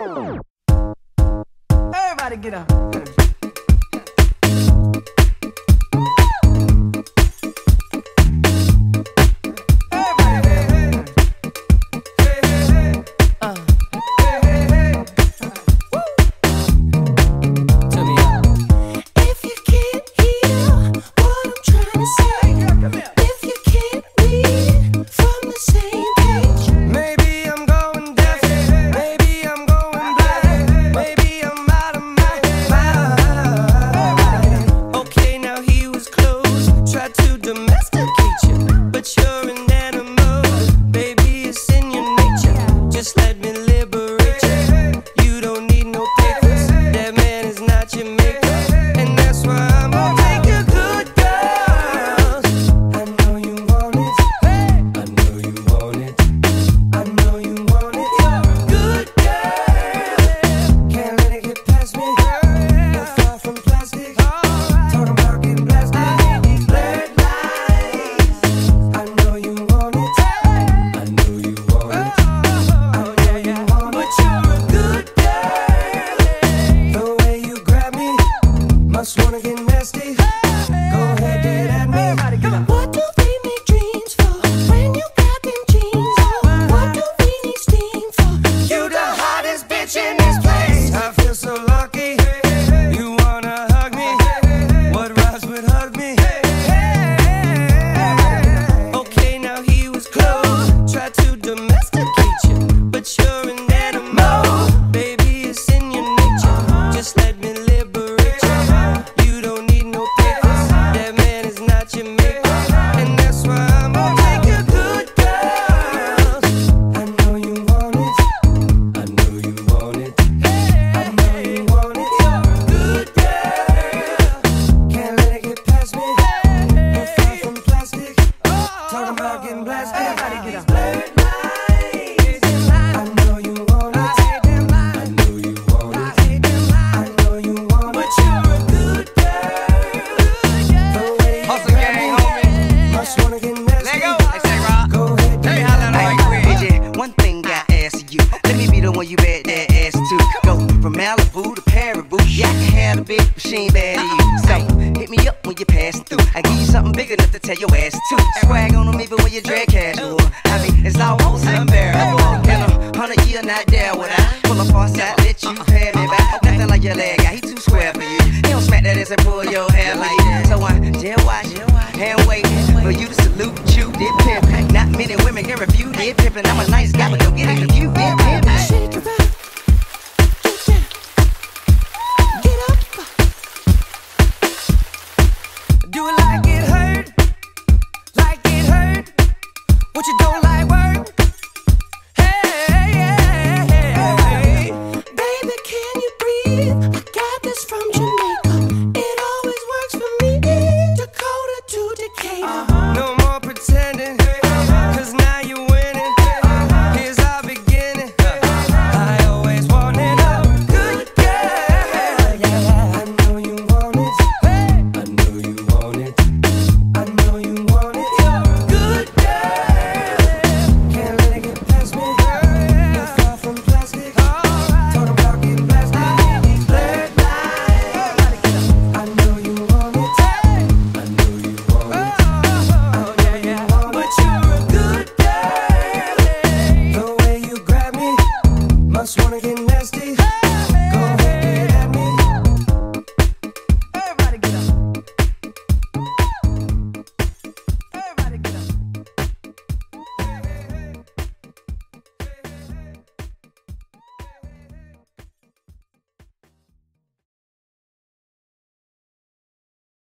Everybody get up. nasty. Go ahead, get at me. When you bet that ass to. Go from Malibu to Paris boo. Yeah, I can have a big machine bad to you. So hit me up when you pass through. I give you something big enough to tell your ass to. Swag on them even when you drag casual. I mean, it's almost unbearable. In a hundred year, not down when I pull up on side, let you uh-uh. pay me back. Nothing like your leg guy, he too square for you. He don't smack that ass and pull your hair like that. So I jail watch and wait for you to salute you. Did pimp, not many women can refute it pimping. I'm a nice guy,